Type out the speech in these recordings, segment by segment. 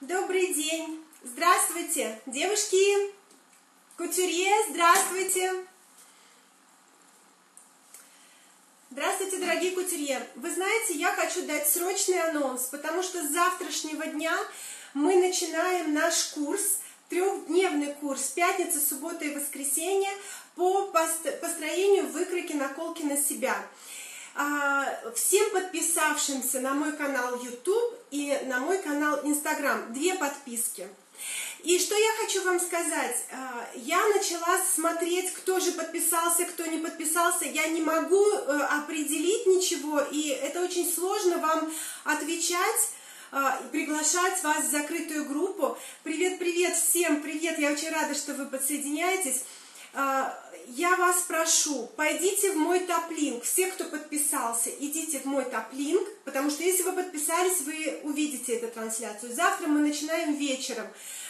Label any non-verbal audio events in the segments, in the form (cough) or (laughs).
Добрый день! Здравствуйте, девушки! Кутюрье, здравствуйте! Здравствуйте, дорогие кутюрье! Вы знаете, я хочу дать срочный анонс, потому что с завтрашнего дня мы начинаем наш курс, трехдневный курс, пятница, суббота и воскресенье по построению выкройки наколки на себя. А, всем подписавшимся на мой канал YouTube и на мой канал Instagram. Две подписки. И что я хочу вам сказать, а, я начала смотреть, кто же подписался, кто не подписался, я не могу э, определить ничего, и это очень сложно вам отвечать, а, приглашать вас в закрытую группу. Привет, привет всем, привет, я очень рада, что вы подсоединяетесь я вас прошу, пойдите в мой топлинк. Все, кто подписался, идите в мой топлинк, потому что если вы подписались, вы увидите эту трансляцию. Завтра мы начинаем вечером.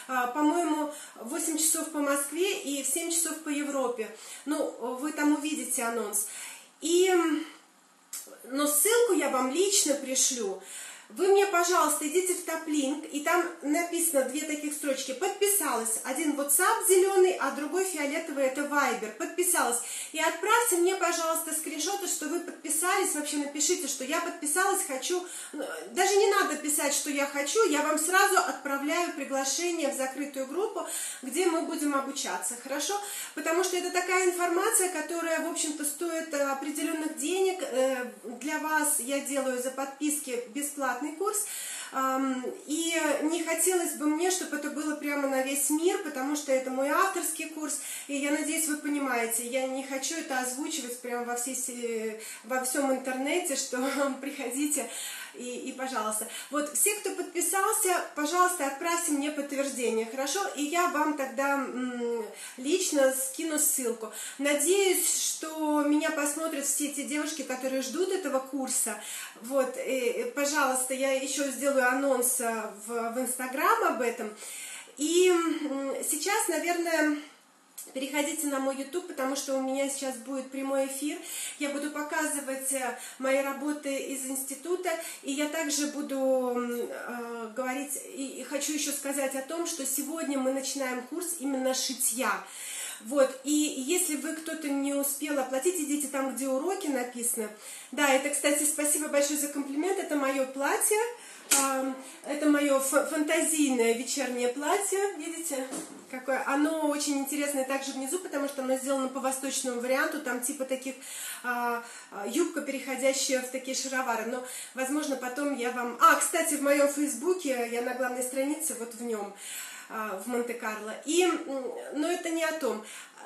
А, по-моему, в 8 часов по Москве и в 7 часов по Европе. Ну, вы там увидите анонс. И, но ссылку я вам лично пришлю. Вы мне, пожалуйста, идите в топлинк, и там написано две таких строчки. Подписалась. Один WhatsApp зеленый, а другой фиолетовый, это Viber. Подписалась. И отправьте мне, пожалуйста, скриншоты, что вы подписались. Вообще напишите, что я подписалась, хочу. Ну, даже не надо писать, что я хочу. Я вам сразу отправляю приглашение в закрытую группу, где мы будем обучаться. Хорошо? Потому что это такая информация, которая, в общем-то, стоит определенных денег. Э, для вас я делаю за подписки бесплатный курс. И хотелось бы мне, чтобы это было прямо на весь мир, потому что это мой авторский курс, и я надеюсь, вы понимаете, я не хочу это озвучивать прямо во, всей, во всем интернете, что (laughs) приходите и, и пожалуйста. Вот все, кто подписался, пожалуйста, отправьте мне подтверждение, хорошо? И я вам тогда лично скину ссылку. Надеюсь, что меня посмотрят все те девушки, которые ждут этого курса. Вот, и, пожалуйста, я еще сделаю анонс э, в Инстаграм об этом. И сейчас, наверное, Переходите на мой YouTube, потому что у меня сейчас будет прямой эфир. Я буду показывать э, мои работы из института, и я также буду э, говорить, и хочу еще сказать о том, что сегодня мы начинаем курс именно шитья. Вот, и если вы кто-то не успел оплатить, идите там, где уроки написаны. Да, это, кстати, спасибо большое за комплимент, это мое платье. Это мое фантазийное вечернее платье, видите, какое. Оно очень интересное также внизу, потому что оно сделано по восточному варианту, там типа таких а, а, юбка, переходящая в такие шаровары. Но, возможно, потом я вам... А, кстати, в моем фейсбуке, я на главной странице, вот в нем, а, в Монте-Карло. И, но это не о том.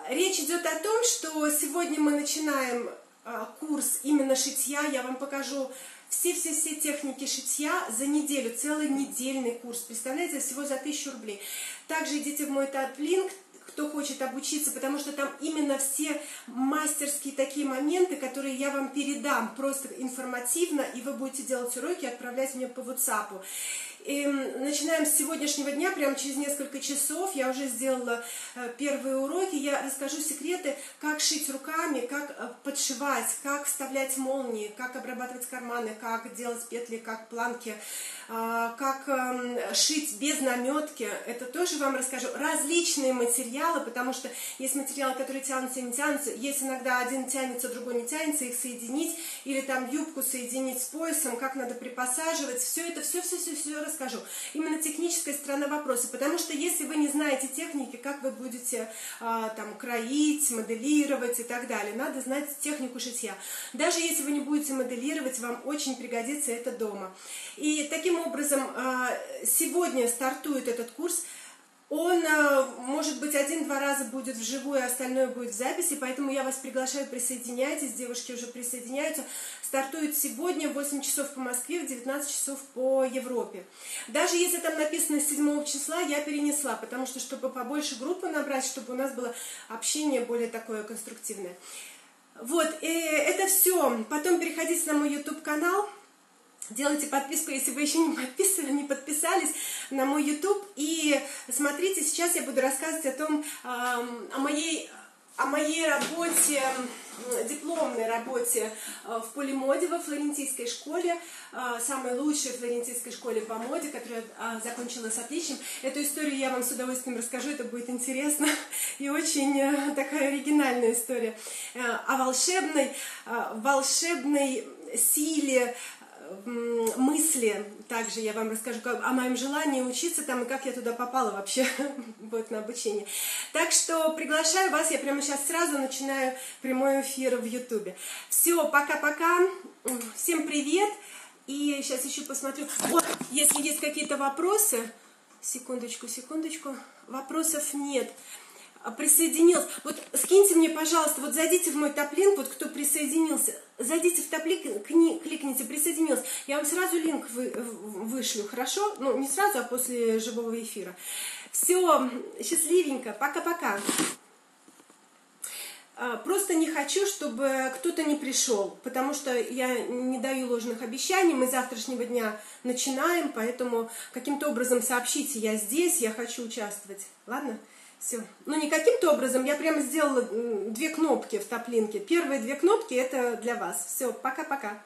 Речь идет о том, что сегодня мы начинаем а, курс именно шитья. Я вам покажу все-все-все техники шитья за неделю, целый недельный курс. Представляете, всего за тысячу рублей. Также идите в мой топ-линк, кто хочет обучиться, потому что там именно все мастерские такие моменты, которые я вам передам просто информативно, и вы будете делать уроки отправлять мне по WhatsApp. И начинаем с сегодняшнего дня, прямо через несколько часов, я уже сделала э, первые уроки, я расскажу секреты, как шить руками, как э, подшивать, как вставлять молнии, как обрабатывать карманы, как делать петли, как планки, а, как эм, шить без наметки, это тоже вам расскажу. Различные материалы, потому что есть материалы, которые тянутся и не тянутся, есть иногда один тянется, другой не тянется, их соединить, или там юбку соединить с поясом, как надо припосаживать, все это, все-все-все расскажу. Именно техническая сторона вопроса, потому что если вы не знаете техники, как вы будете а, там кроить, моделировать и так далее, надо знать технику шитья. Даже если вы не будете моделировать, вам очень пригодится это дома. И таким Таким образом, а, сегодня стартует этот курс. Он, а, может быть, один-два раза будет вживую, а остальное будет в записи, поэтому я вас приглашаю, присоединяйтесь, девушки уже присоединяются. Стартует сегодня в 8 часов по Москве, в 19 часов по Европе. Даже если там написано 7 числа, я перенесла, потому что, чтобы побольше группы набрать, чтобы у нас было общение более такое конструктивное. Вот, и это все. Потом переходите на мой YouTube-канал, Делайте подписку, если вы еще не подписаны, не подписались на мой YouTube. И смотрите, сейчас я буду рассказывать о том, о моей о моей работе, дипломной работе э, в полимоде во флорентийской школе, э, самой лучшей флорентийской школе по моде, которая э, закончила с отличием. Эту историю я вам с удовольствием расскажу, это будет интересно (laughs) и очень такая оригинальная история о волшебной, волшебной силе мысли, также я вам расскажу о моем желании учиться там и как я туда попала вообще (laughs) вот, на обучение. Так что приглашаю вас, я прямо сейчас сразу начинаю прямой эфир в Ютубе. Все, пока-пока, всем привет, и сейчас еще посмотрю, вот, если есть какие-то вопросы, секундочку, секундочку, вопросов нет. Присоединился. Вот скиньте мне, пожалуйста, вот зайдите в мой топлинк, вот кто присоединился, зайдите в топлинк, кликните, присоединился. Я вам сразу линк вы, вышлю, хорошо? Ну, не сразу, а после живого эфира. Все, счастливенько, пока-пока. А, просто не хочу, чтобы кто-то не пришел, потому что я не даю ложных обещаний, мы завтрашнего дня начинаем, поэтому каким-то образом сообщите, я здесь, я хочу участвовать. Ладно? Все. Ну, не каким-то образом, я прямо сделала две кнопки в топлинке. Первые две кнопки это для вас. Все, пока-пока.